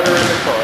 quarter in the car.